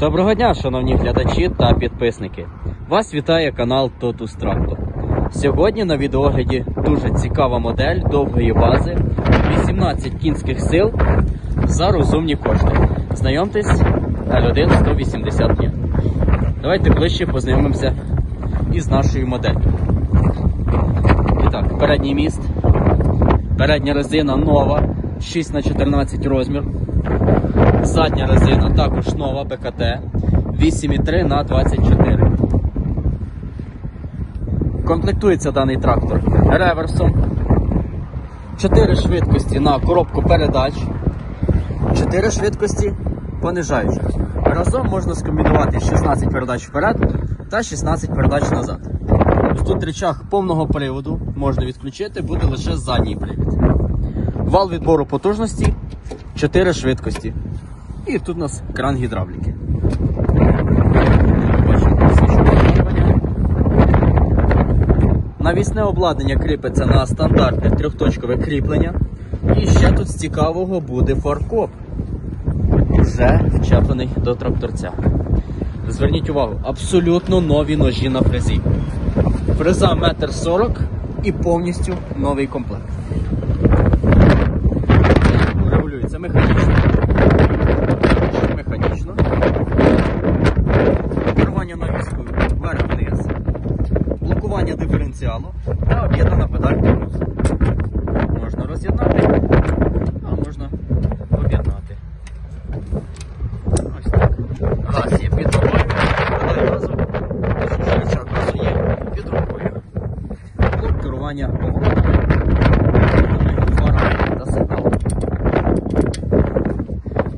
Доброго дня, шановні глядачі та підписники. Вас вітає канал Totus Tractor. Сьогодні на відеогляді дуже цікава модель довгої бази 18 кінських сил за розумні кошти. Знайомтесь L1 180 днів. Давайте ближче познайомимося із нашою моделлю. І так, передній міст, передня резина нова, 6х14 розмір. Задня резина також нова БКТ 8,3 на 24. Комплектується даний трактор реверсом. 4 швидкості на коробку передач. 4 швидкості понижаючих. Разом можна скомбінувати 16 передач вперед та 16 передач назад. Тут речах повного приводу можна відключити, буде лише задній привід. Вал відбору потужності 4 швидкості. І тут у нас кран гідравліки. Навісне обладнання кріпиться на стандартне трьохточкове кріплення. І ще тут з цікавого буде фаркоп. Вже вчеплений до тракторця. Зверніть увагу, абсолютно нові ножі на фрезі. Фреза 1,40 м і повністю новий комплект. Регулюється. Механічно. Диференціалу та об'єднана педаль тормозу. Можна роз'єднати, а можна об'єднати. Ось так. Газ є під рукою. Педаль газу. Рычаг газу є під рукою. Блок керування поворотами.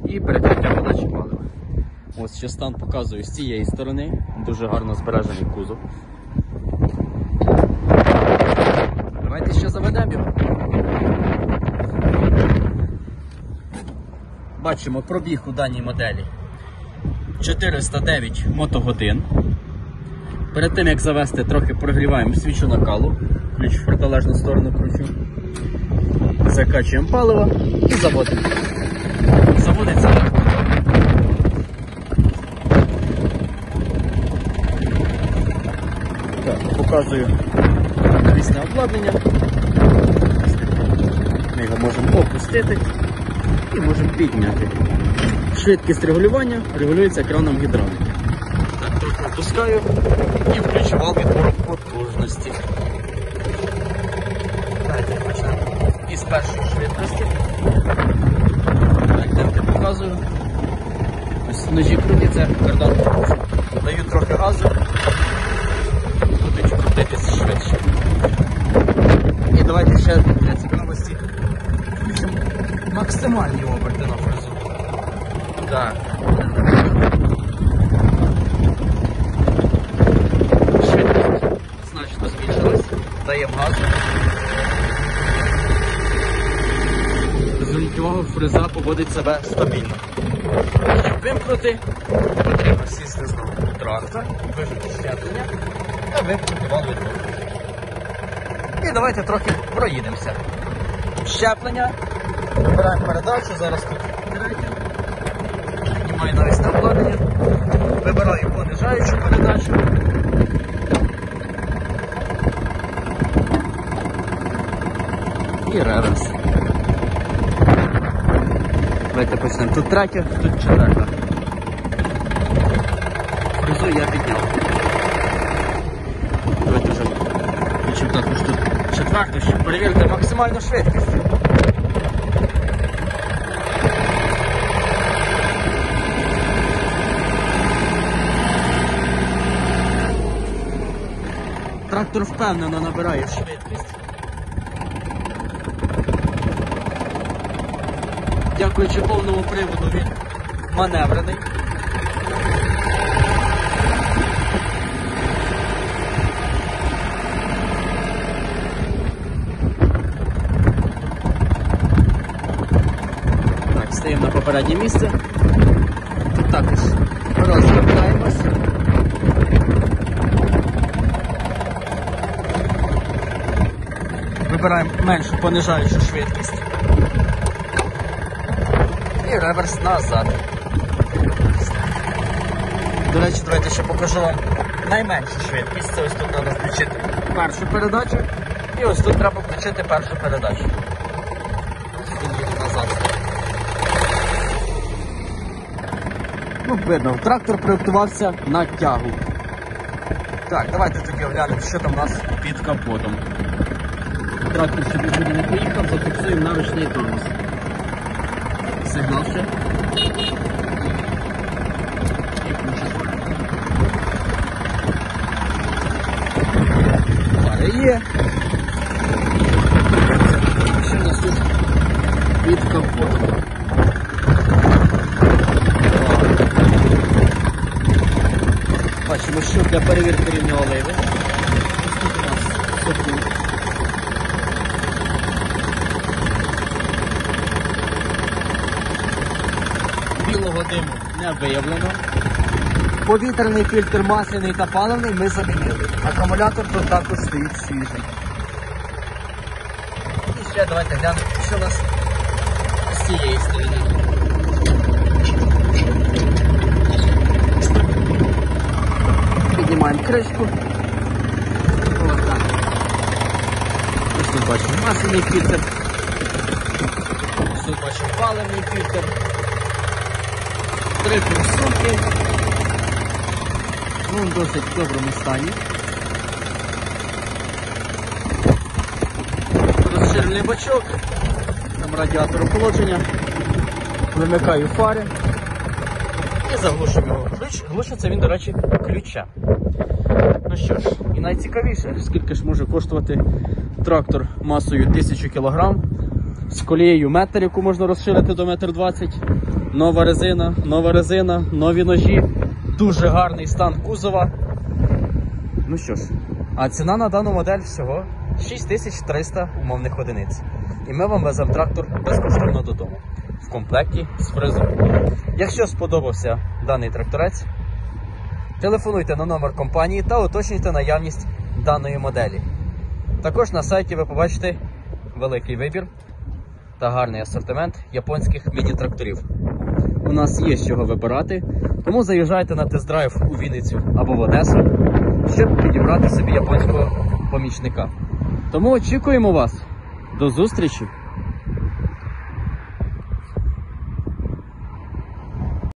І перекриття подачі палива. Ось ще стан показую з цієї сторони. Дуже гарно збережений кузов. Давайте ще заведемо його. Бачимо пробіг у даній моделі 409 мотогодин. Перед тим як завести, трохи прогріваємо свічу накалу. Ключ в протилежну сторону кручу. Закачуємо паливо і заводимо. Заводиться показую навісне обладнання. Ми його можемо опустити і можемо підняти. Швидкість регулювання регулюється краном гідравліки. Так, трохи опускаю і включував відбору потужності. Давайте почнемо із першої швидкості. Так, демки показую. Ось ножі крутяться, кардан крутиться. Даю трохи газу, будуть крутитися швидше. І давайте ще для цікавості максимальні оберти на фрезу. Так. Швидкість значно збільшилась. Даємо газу. Зверніть увагу, фреза поводить себе стабільно. Щоб вимкнути, потрібно сісти знову трактор, вижити щеплення та вимкнути вал. І давайте трохи проїдемося. Щеплення, вибираємо передачу, зараз тут третя. Піднімаю навісне обладнання, вибираю понижаючу передачу. І реверс. Давайте почнемо. Тут третя, тут четверта. Фрезу я підняв. Давайте вже включимо також тут четверту, щоб перевірити максимальну швидкість. Трактор впевнено набирає швидкість. Дякуючи повному приводу він маневрений. Так, на попереднє місце. Тут також розвертаємось. Вибираємо меншу понижаючу швидкість. І реверс назад. До речі, давайте ще покажу вам найменшу швидкість. Це ось тут треба включити першу передачу. І ось тут треба включити першу передачу. Назад. Ну, видно, трактор проєктувався на тягу. Так, давайте тоді оглянемо, що там у нас під капотом. Трактор ще нікуди не поїхав, зафіксуємо на ручний тормоз. Сигнал ще. І є. Що у нас тут під капотом? Бачимо, що для перевірки рівня оливи. Тут у нас Білого диму не виявлено. Повітряний фільтр масляний та паливний ми замінили. Акумулятор тут також стоїть свіжий. І ще давайте глянемо, що у нас з цієї сторони. Піднімаємо кришку. Ось так. Ось тут бачимо масляний фільтр. Ось тут бачимо паливний фільтр. Три форсунки. Ну, в досить доброму стані. Розширений бачок. Там радіатор охолодження. Вимикаю фари. І заглушимо його. Ключ глушиться він, до речі, ключа. Ну що ж, і найцікавіше, скільки ж може коштувати трактор масою 1000 кг з колією метр, яку можна розширити до метр 20 Нова резина, нова резина, нові ножі, дуже гарний стан кузова. Ну що ж, а ціна на дану модель всього 6300 умовних одиниць. І ми вам веземо трактор безкоштовно додому в комплекті з фрезою. Якщо сподобався даний тракторець, телефонуйте на номер компанії та уточнюйте наявність даної моделі. Також на сайті ви побачите великий вибір та гарний асортимент японських міні-тракторів. У нас є з чого вибирати, тому заїжджайте на тест-драйв у Вінницю або в Одесу, щоб підібрати собі японського помічника. Тому очікуємо вас. До зустрічі!